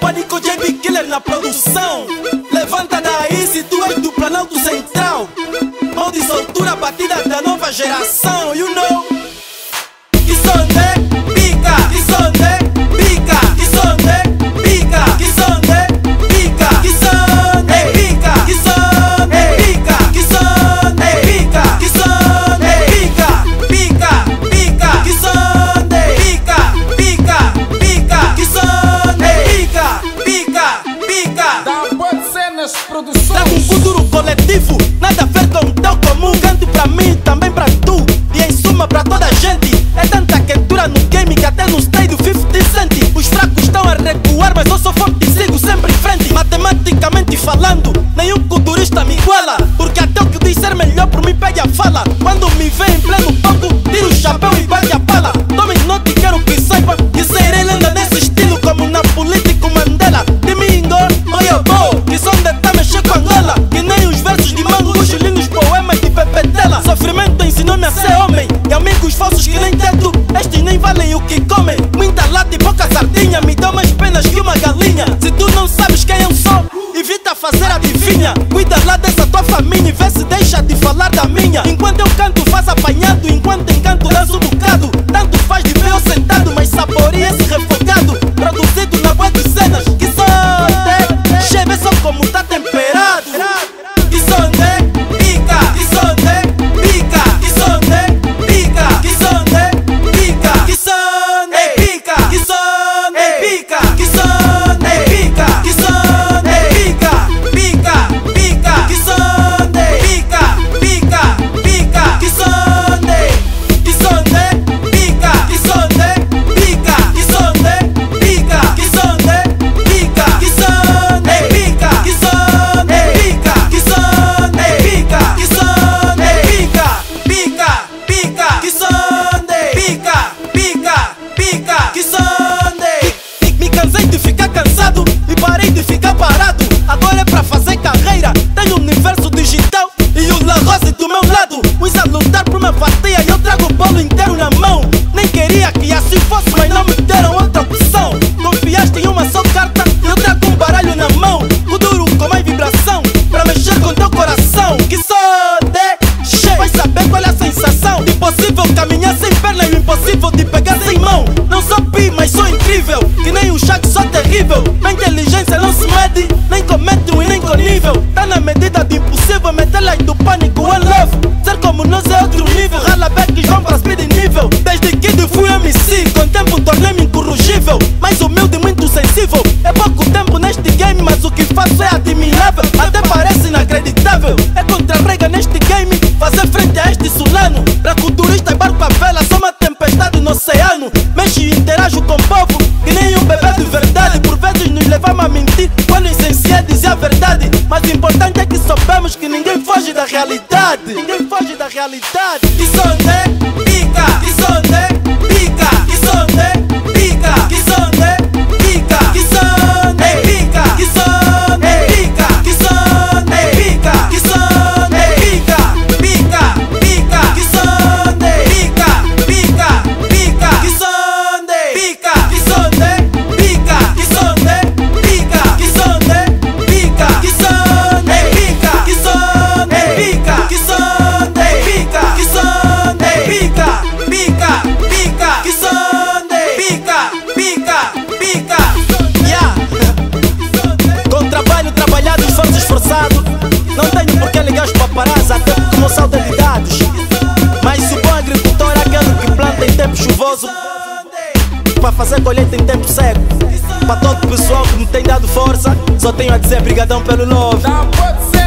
Pânico JB Killer na produção. Levanta daí se tu és do Planalto Central. mão de soltura batida da nova geração. You know falando, nenhum culturista me iguala. Porque até o que diz ser melhor por mim pede a fala. Quando me vê em pleno palco, tiro o chapéu e bate a pala. Tomem nota e quero que saiba que serei lenda nesse estilo, como na política Mandela. Oi eu vou, que de tá mexer com Angola. Que nem os versos de mango, os lindos poemas de Pepe Tela. Sofrimento ensinou-me a ser homem. E amigos falsos que nem teto, estes nem valem o que comem. Muita lata e pouca sardinha, me dão mais penas que uma galinha. Se tu Virginia with the latest and top from. Terrível. Minha inteligência não se mede, nem comete um e nem conível. Tá na medida do impossível, meter do pânico, one love. Ser como nós é outro nível. Rala back vão pra speed nível. Desde que fui MC, com tempo tornei-me incorrigível. Mais humilde, muito sensível. É pouco tempo neste game, mas o que faço é admirável. Até parece inacreditável. É contra-rega neste game, fazer frente a este sulano. Pra culturista e barco a vela, sou uma tempestade no oceano. Vezes nos levamos a mentir, quando em essência é dizer a verdade. Mas o importante é que soubemos que ninguém foge da realidade. Ninguém foge da realidade. Mas o bom agricultor é aquele que planta em tempo chuvoso. Para fazer colheita em tempo seco. Para todo o pessoal que me tem dado força Só tenho a dizer brigadão pelo Da